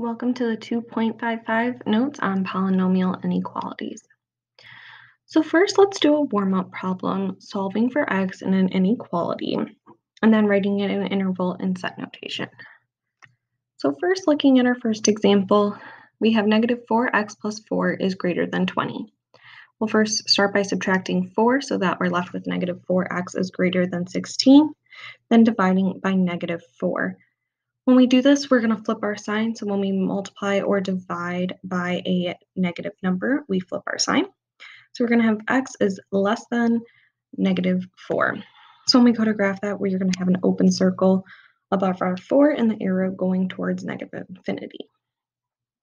Welcome to the 2.55 notes on polynomial inequalities. So first, let's do a warm-up problem solving for x in an inequality, and then writing it in an interval and set notation. So first, looking at our first example, we have negative 4x plus 4 is greater than 20. We'll first start by subtracting 4 so that we're left with negative 4x is greater than 16, then dividing by negative 4 when we do this, we're going to flip our sign. So when we multiply or divide by a negative number, we flip our sign. So we're going to have x is less than negative 4. So when we go to graph that, we're going to have an open circle above our 4 and the arrow going towards negative infinity.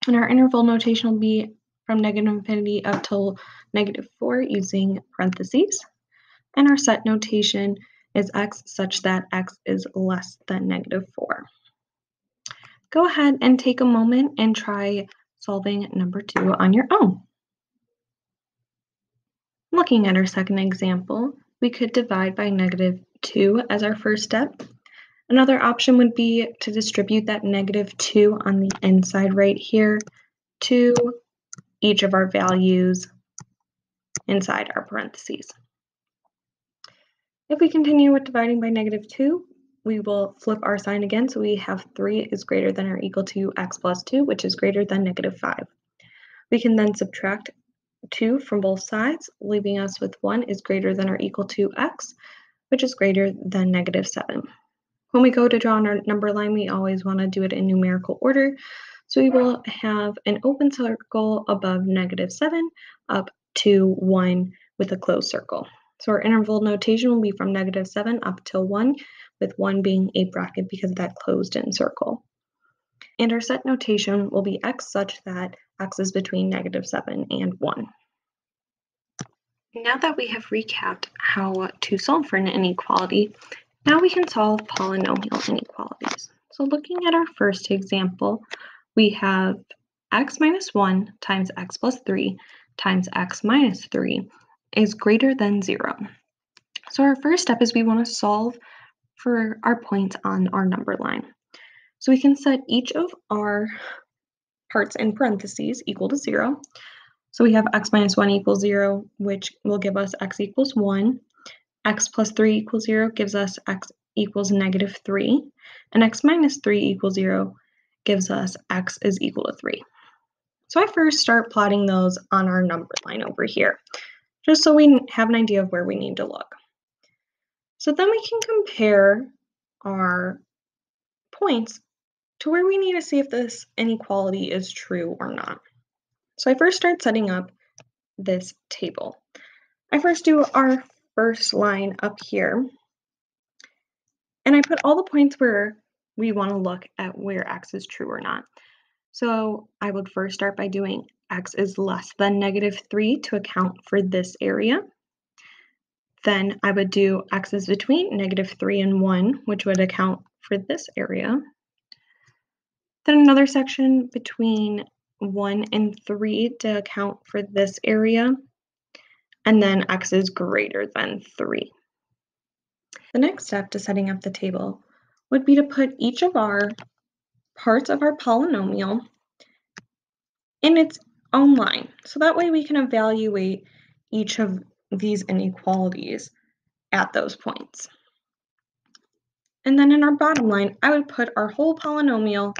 And our interval notation will be from negative infinity up till negative 4 using parentheses. And our set notation is x such that x is less than negative 4 go ahead and take a moment and try solving number two on your own. Looking at our second example, we could divide by negative 2 as our first step. Another option would be to distribute that negative 2 on the inside right here to each of our values inside our parentheses. If we continue with dividing by negative 2, we will flip our sign again. So we have 3 is greater than or equal to x plus 2, which is greater than negative 5. We can then subtract 2 from both sides, leaving us with 1 is greater than or equal to x, which is greater than negative 7. When we go to draw on our number line, we always want to do it in numerical order. So we will have an open circle above negative 7 up to 1 with a closed circle. So our interval notation will be from negative 7 up till 1, with 1 being a bracket because of that closed-in circle. And our set notation will be x such that x is between negative 7 and 1. Now that we have recapped how to solve for an inequality, now we can solve polynomial inequalities. So looking at our first example, we have x minus 1 times x plus 3 times x minus 3 is greater than 0. So our first step is we want to solve for our points on our number line. So we can set each of our parts in parentheses equal to 0. So we have x minus 1 equals 0, which will give us x equals 1. x plus 3 equals 0 gives us x equals negative 3. And x minus 3 equals 0 gives us x is equal to 3. So I first start plotting those on our number line over here just so we have an idea of where we need to look. So then we can compare our points to where we need to see if this inequality is true or not. So I first start setting up this table. I first do our first line up here, and I put all the points where we want to look at where x is true or not. So I would first start by doing x is less than negative 3 to account for this area. Then I would do x is between negative 3 and 1, which would account for this area. Then another section between 1 and 3 to account for this area. And then x is greater than 3. The next step to setting up the table would be to put each of our parts of our polynomial in its own line. So that way we can evaluate each of these inequalities at those points. And then in our bottom line, I would put our whole polynomial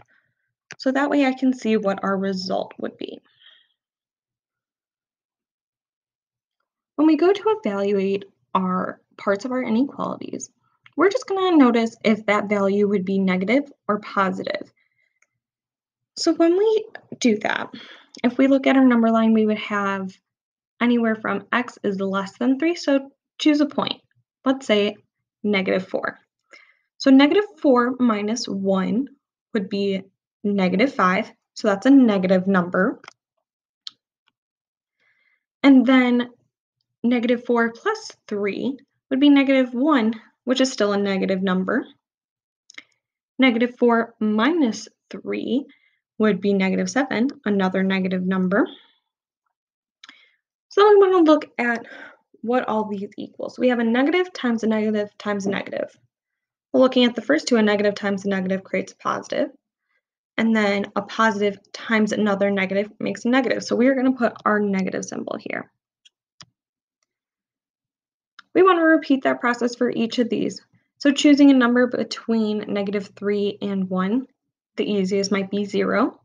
so that way I can see what our result would be. When we go to evaluate our parts of our inequalities, we're just going to notice if that value would be negative or positive. So when we do that, if we look at our number line, we would have anywhere from x is less than 3, so choose a point. Let's say negative 4. So negative 4 minus 1 would be negative 5, so that's a negative number. And then negative 4 plus 3 would be negative 1, which is still a negative number. Negative 4 minus 3 would be negative 7, another negative number. So we want to look at what all these equal. So we have a negative times a negative times a negative. Well, looking at the first two, a negative times a negative creates a positive. and then a positive times another negative makes a negative. So we are going to put our negative symbol here. We want to repeat that process for each of these. So choosing a number between negative 3 and 1, the easiest might be 0.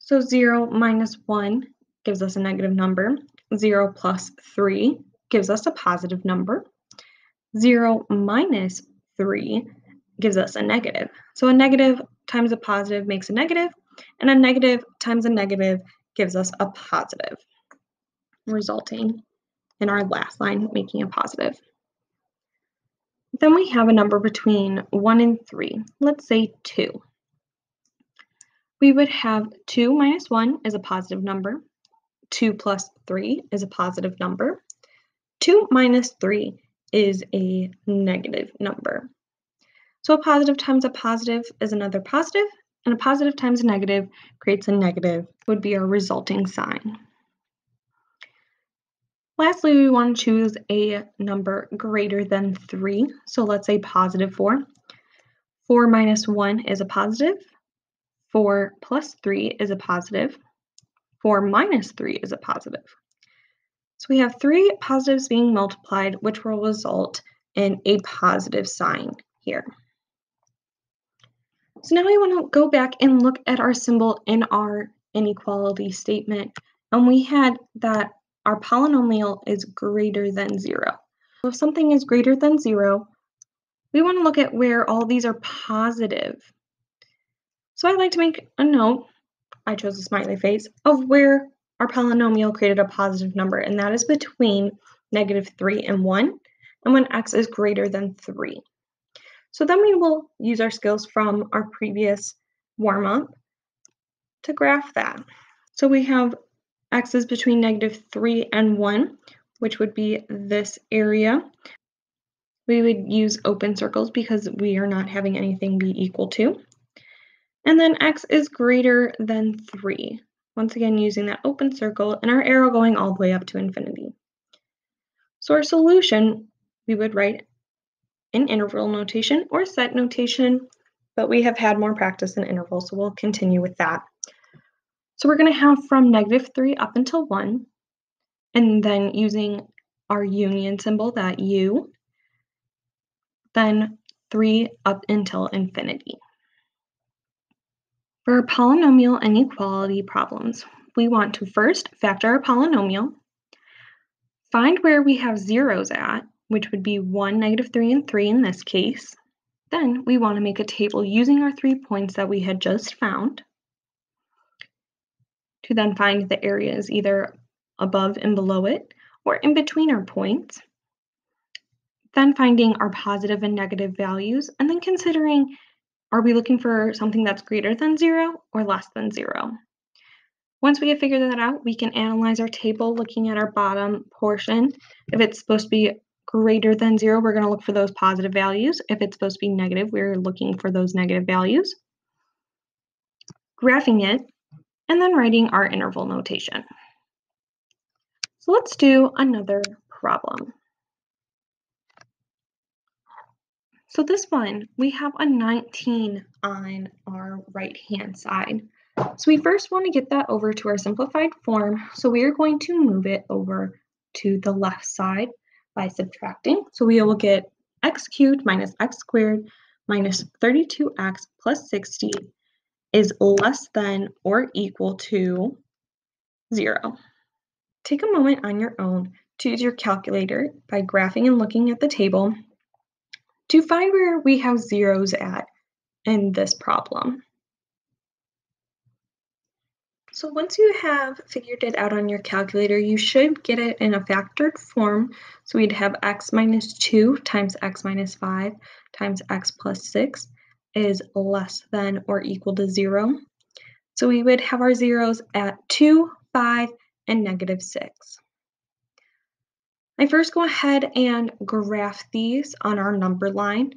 So 0 minus 1 gives us a negative number. 0 plus 3 gives us a positive number. 0 minus 3 gives us a negative. So a negative times a positive makes a negative, and a negative times a negative gives us a positive, resulting in our last line making a positive. Then we have a number between 1 and 3. Let's say 2. We would have 2 minus 1 is a positive number. 2 plus 3 is a positive number. 2 minus 3 is a negative number. So a positive times a positive is another positive, and a positive times a negative creates a negative, would be our resulting sign. Lastly, we want to choose a number greater than 3. So let's say positive 4. 4 minus 1 is a positive. 4 plus 3 is a positive. 4 minus 3 is a positive. So we have three positives being multiplied, which will result in a positive sign here. So now we want to go back and look at our symbol in our inequality statement. And we had that our polynomial is greater than zero. So if something is greater than zero, we want to look at where all these are positive. So I'd like to make a note, I chose a smiley face, of where our polynomial created a positive number, and that is between negative 3 and 1, and when x is greater than 3. So then we will use our skills from our previous warm-up to graph that. So we have x is between negative 3 and 1, which would be this area. We would use open circles because we are not having anything be equal to. And then x is greater than 3. Once again, using that open circle and our arrow going all the way up to infinity. So our solution, we would write in interval notation or set notation, but we have had more practice in interval, so we'll continue with that. So we're going to have from negative 3 up until 1, and then using our union symbol, that u, then 3 up until infinity. For our polynomial inequality problems, we want to first factor our polynomial, find where we have zeros at, which would be 1, negative 3, and 3 in this case. Then we want to make a table using our three points that we had just found to then find the areas either above and below it or in between our points. Then finding our positive and negative values and then considering are we looking for something that's greater than zero or less than zero? Once we have figured that out, we can analyze our table looking at our bottom portion. If it's supposed to be greater than zero, we're going to look for those positive values. If it's supposed to be negative, we're looking for those negative values. Graphing it, and then writing our interval notation. So let's do another problem. So this one, we have a 19 on our right-hand side. So we first want to get that over to our simplified form. So we are going to move it over to the left side by subtracting. So we will get x cubed minus x squared minus 32x plus 60 is less than or equal to 0. Take a moment on your own to use your calculator by graphing and looking at the table to find where we have zeros at in this problem. So once you have figured it out on your calculator, you should get it in a factored form. So we'd have x minus 2 times x minus 5 times x plus 6 is less than or equal to 0. So we would have our zeros at 2, 5, and negative 6. I first go ahead and graph these on our number line.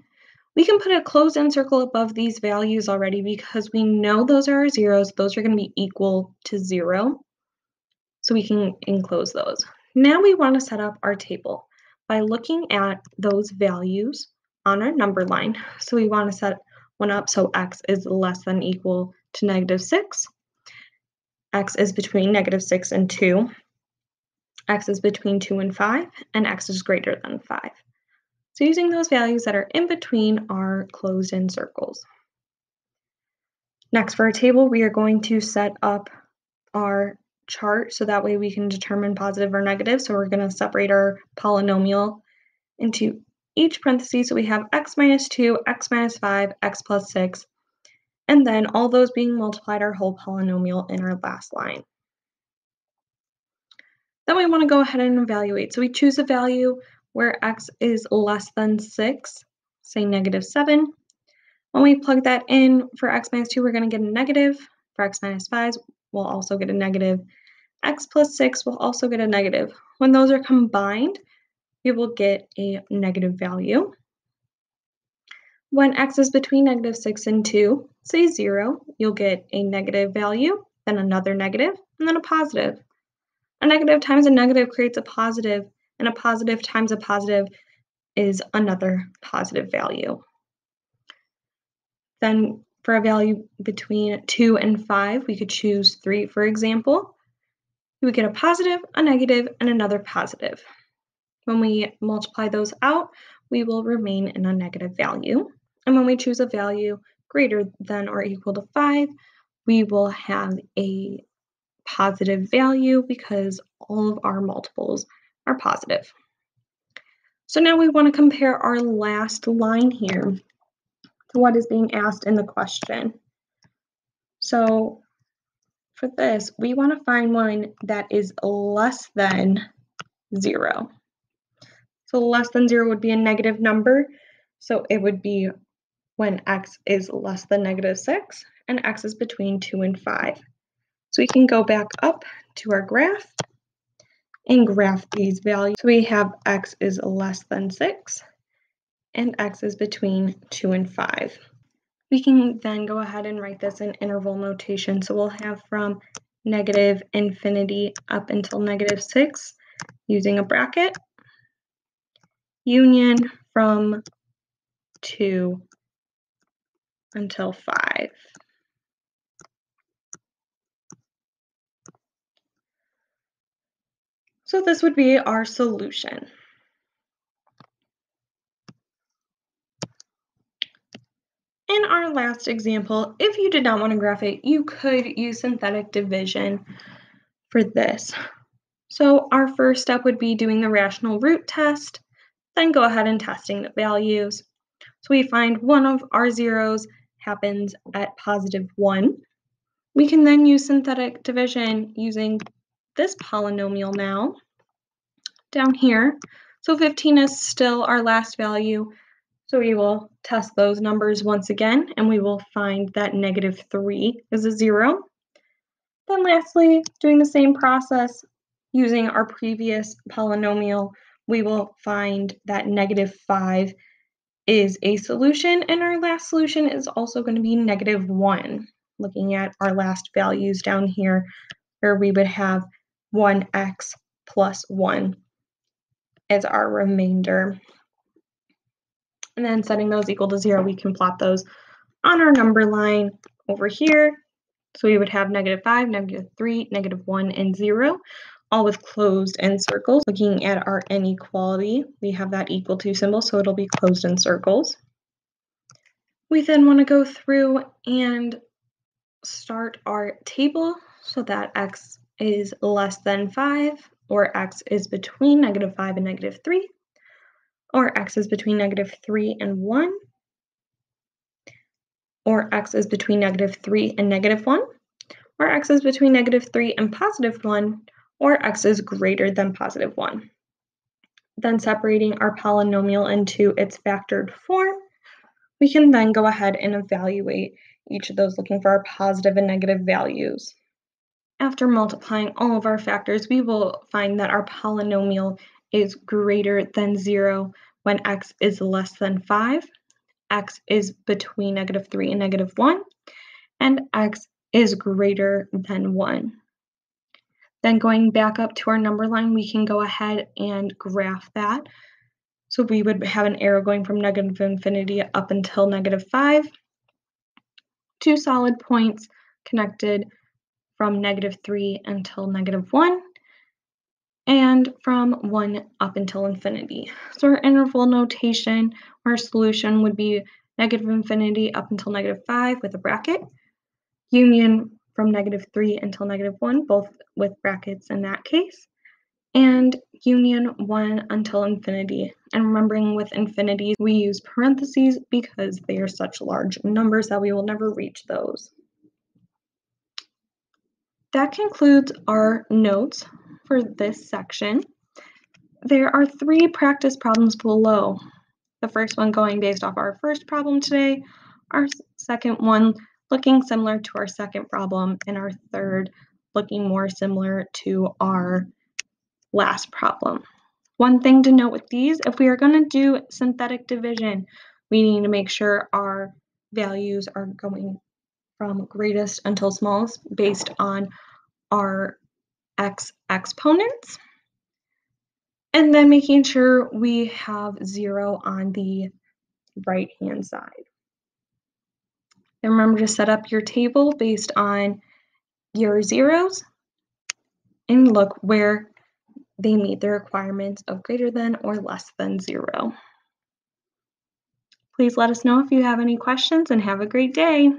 We can put a closed-in circle above these values already because we know those are our zeros. Those are going to be equal to 0. So we can enclose those. Now we want to set up our table by looking at those values on our number line. So we want to set one up, so x is less than equal to negative 6. x is between negative 6 and 2. X is between 2 and 5, and x is greater than 5. So using those values that are in between are closed-in circles. Next, for our table, we are going to set up our chart so that way we can determine positive or negative. So we're going to separate our polynomial into each parenthesis. So we have x minus 2, x minus 5, x plus 6, and then all those being multiplied our whole polynomial in our last line. Then we want to go ahead and evaluate. So we choose a value where x is less than 6, say negative 7. When we plug that in for x minus 2, we're going to get a negative. For x minus 5, we'll also get a negative. x plus 6 will also get a negative. When those are combined, we will get a negative value. When x is between negative 6 and 2, say 0, you'll get a negative value, then another negative, and then a positive. A negative times a negative creates a positive, and a positive times a positive is another positive value. Then for a value between 2 and 5, we could choose 3, for example. We would get a positive, a negative, and another positive. When we multiply those out, we will remain in a negative value. And when we choose a value greater than or equal to 5, we will have a positive value because all of our multiples are positive. So now we want to compare our last line here to what is being asked in the question. So for this, we want to find one that is less than 0. So less than 0 would be a negative number. So it would be when x is less than negative 6 and x is between 2 and 5. So we can go back up to our graph and graph these values. So we have x is less than 6 and x is between 2 and 5. We can then go ahead and write this in interval notation. So we'll have from negative infinity up until negative 6 using a bracket, union from 2 until 5. So this would be our solution. In our last example, if you did not want to graph it, you could use synthetic division for this. So our first step would be doing the rational root test, then go ahead and testing the values. So we find one of our zeros happens at positive 1. We can then use synthetic division using this polynomial now down here. So 15 is still our last value. So we will test those numbers once again, and we will find that negative 3 is a 0. Then lastly, doing the same process using our previous polynomial, we will find that negative 5 is a solution, and our last solution is also going to be negative 1, looking at our last values down here, where we would have 1x plus 1 as our remainder. And then setting those equal to 0, we can plot those on our number line over here. So we would have negative 5, negative 3, negative 1, and 0, all with closed-in circles. Looking at our inequality, we have that equal to symbol, so it'll be closed in circles. We then want to go through and start our table so that x is less than 5 or x is between negative 5 and negative 3, or x is between negative 3 and 1, or x is between negative 3 and negative 1, or x is between negative 3 and positive 1, or x is greater than positive 1. Then separating our polynomial into its factored form, we can then go ahead and evaluate each of those looking for our positive and negative values. After multiplying all of our factors, we will find that our polynomial is greater than 0 when x is less than 5, x is between negative 3 and negative 1, and x is greater than 1. Then going back up to our number line, we can go ahead and graph that. So we would have an arrow going from negative infinity up until negative 5. two solid points connected from negative 3 until negative 1, and from 1 up until infinity. So our interval notation, our solution would be negative infinity up until negative 5 with a bracket, union from negative 3 until negative 1, both with brackets in that case, and union 1 until infinity. And remembering with infinity, we use parentheses because they are such large numbers that we will never reach those. That concludes our notes for this section. There are three practice problems below. The first one going based off our first problem today, our second one looking similar to our second problem, and our third looking more similar to our last problem. One thing to note with these, if we are going to do synthetic division, we need to make sure our values are going from greatest until smallest based on our x exponents. And then making sure we have zero on the right hand side. And remember to set up your table based on your zeros and look where they meet the requirements of greater than or less than zero. Please let us know if you have any questions and have a great day.